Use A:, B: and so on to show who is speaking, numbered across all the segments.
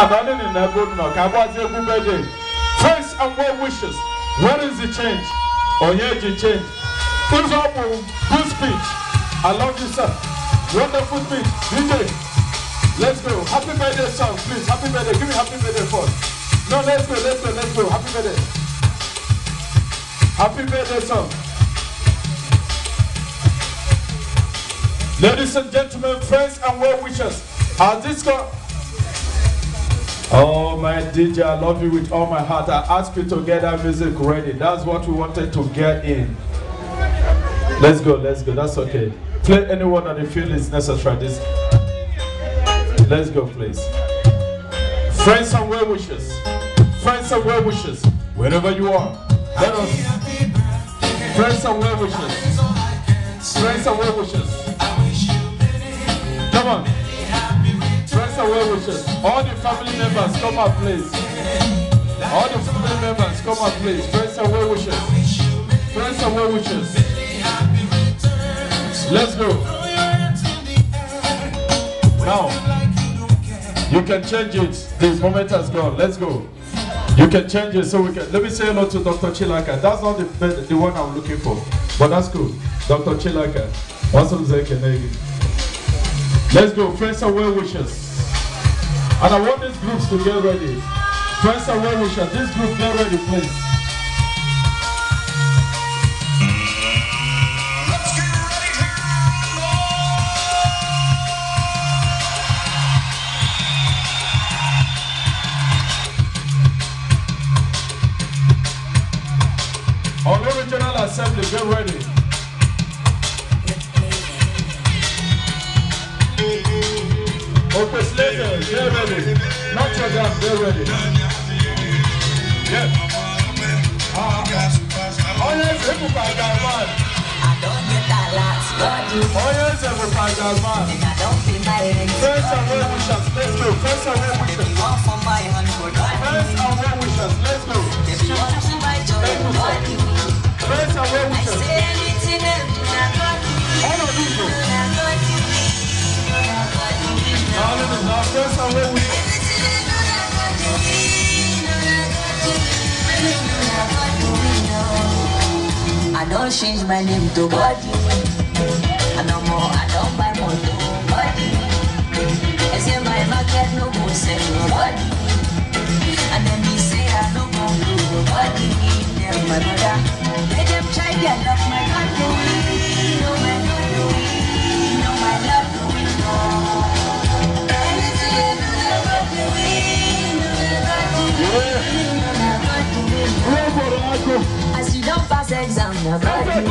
A: Another in a good knock. I was a good birthday. Friends and well wishes. What is the change? Yeah, the change. Good job, good speech. I love you, sir. Wonderful speech. DJ, let's go. Happy birthday song, please. Happy birthday. Give me happy birthday first. No, let's go, let's go, let's go. Happy birthday. Happy birthday song. Ladies and gentlemen, friends and well wishers, our disco. Oh my DJ, I love you with all my heart. I ask you to get that music ready. That's what we wanted to get in. Let's go, let's go. That's okay. Play anyone that you feel is necessary. This. Let's go, please. Friends and well wishes. Friends and well wishes. Wherever you are. Let us. Friends and well wishes. Friends and well wishes. Come on. And well wishes. All the family members, come up, please. All the family members, come up, please. Friends and well wishes. Friends and well wishes. Let's go. Now, you can change it. The moment has gone. Let's go. You can change it so we can. Let me say hello to Dr. Chilaka. That's not the, the one I'm looking for, but that's cool. Dr. Chilaka. Let's go, friends and well wishers. And I want these groups to get ready. Friends and well wishers, this group get ready, please. On original assembly, get ready. Get ready. Notre Dame, get ready. Yeah. Ah, oh yes, everybody got man.
B: I don't get that last body.
A: Oh yes, everybody got man.
B: And I don't feel my legs.
A: First and well wishers, let's go. First and well
B: If
A: wishers.
B: you want from my hand, good
A: First
B: don't change my name to body. I no more, I don't buy more to body. I say my market no go sell nobody. And then me say I no go do nobody. Them my brother, let them try their luck, my God. No man no. No my love do it. No. Anything you do, I got to win. I got to win. I got to win.
A: Bravo,
B: You don't pass exam, na.
A: Everybody,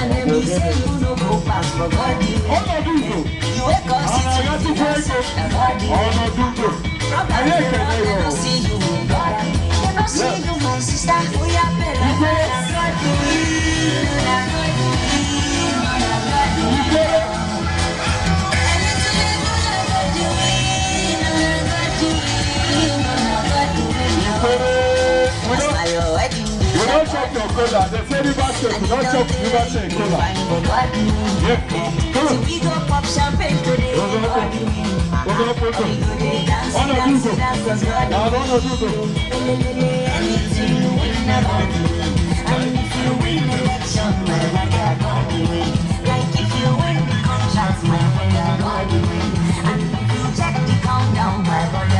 B: And then we say you no go pass for
A: of you.
B: You wake up
A: I got to
B: sitting
A: break
B: in
A: it.
B: a body.
A: All of you.
B: Problem
A: didn't
B: is, they don't see you, brother. They don't see you, my sister. We are better.
A: You
B: God do
A: Chop your cola. They say river shake. Don't chop river shake cola. Yeah. Come on.
B: We go pop champagne today.
A: Go, go, go. Go, go, go, go.
B: We go dey dance,
A: All of you
B: dance,
A: go.
B: dance, dance, dance.
A: Now, all of you.
B: Anything you win, never do. And if you win election, my brother, God you win. Like if you win the contract, my brother, God you win. And if you check the countdown, my brother, God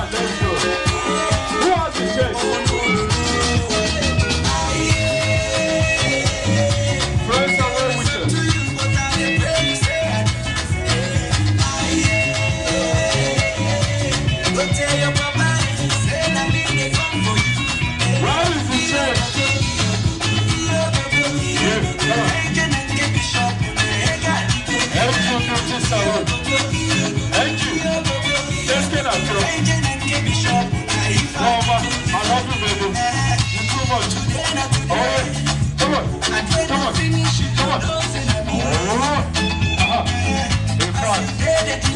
A: In fact,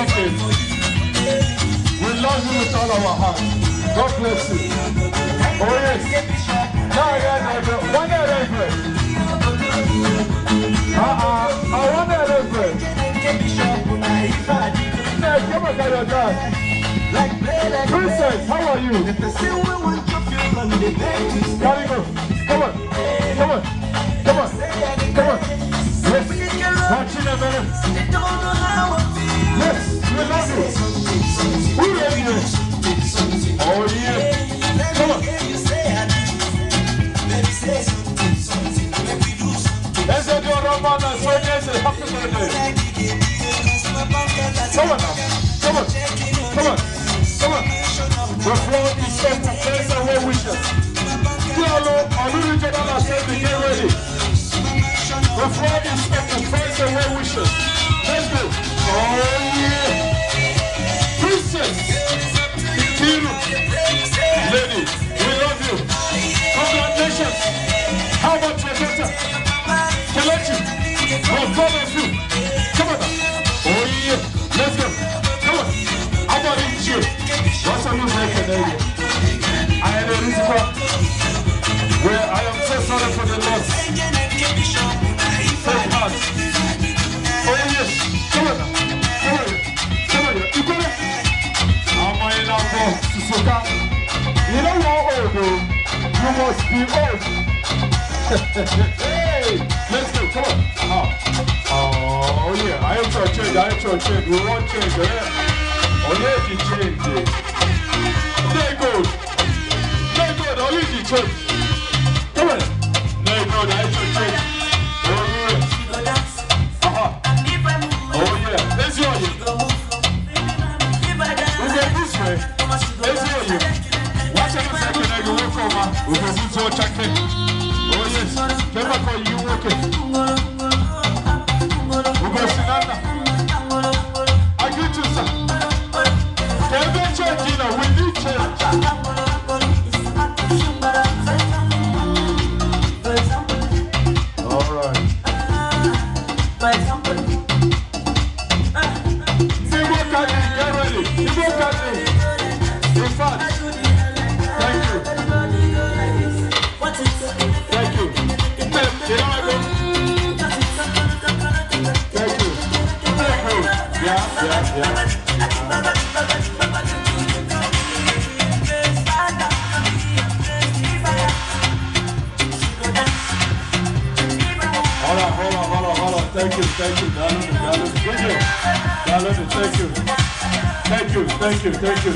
A: We love you with all our heart. God bless you. Oh yes. One. Uh-uh. Come on. Princess, how are you? Gotta go. Come on. Come on. Come on. Come on. Yes. Watch it, man with lessons. Who do you? us, be us. hey, let's go, come on. Oh, Oh, yeah, I am for change, I am for change. We want change, yeah. Oh, yeah, she change. Thank God. Thank God, only she change. Thank you, thank you, Thank you. God thank you. Thank you, thank you, thank you.